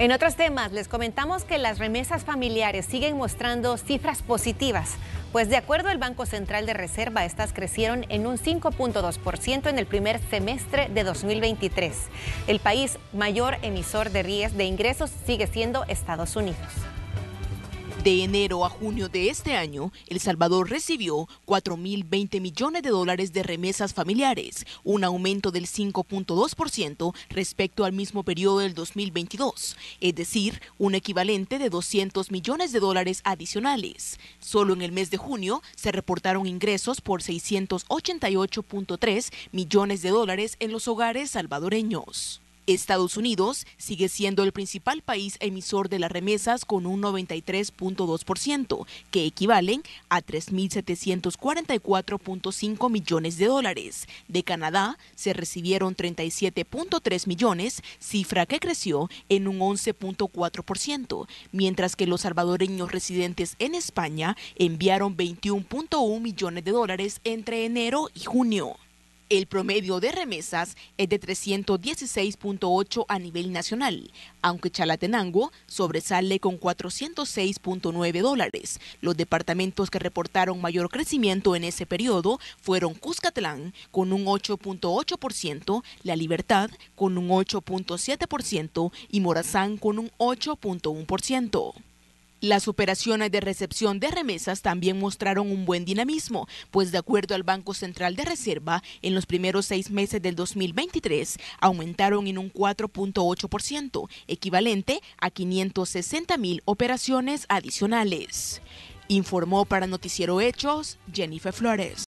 En otros temas, les comentamos que las remesas familiares siguen mostrando cifras positivas, pues de acuerdo al Banco Central de Reserva, estas crecieron en un 5.2% en el primer semestre de 2023. El país mayor emisor de ríes de ingresos sigue siendo Estados Unidos. De enero a junio de este año, El Salvador recibió 4.020 millones de dólares de remesas familiares, un aumento del 5.2% respecto al mismo periodo del 2022, es decir, un equivalente de 200 millones de dólares adicionales. Solo en el mes de junio se reportaron ingresos por 688.3 millones de dólares en los hogares salvadoreños. Estados Unidos sigue siendo el principal país emisor de las remesas con un 93.2%, que equivalen a 3.744.5 millones de dólares. De Canadá se recibieron 37.3 millones, cifra que creció en un 11.4%, mientras que los salvadoreños residentes en España enviaron 21.1 millones de dólares entre enero y junio. El promedio de remesas es de 316.8 a nivel nacional, aunque Chalatenango sobresale con 406.9 dólares. Los departamentos que reportaron mayor crecimiento en ese periodo fueron Cuscatlán con un 8.8%, La Libertad con un 8.7% y Morazán con un 8.1%. Las operaciones de recepción de remesas también mostraron un buen dinamismo, pues de acuerdo al Banco Central de Reserva, en los primeros seis meses del 2023 aumentaron en un 4.8%, equivalente a 560 mil operaciones adicionales. Informó para Noticiero Hechos Jennifer Flores.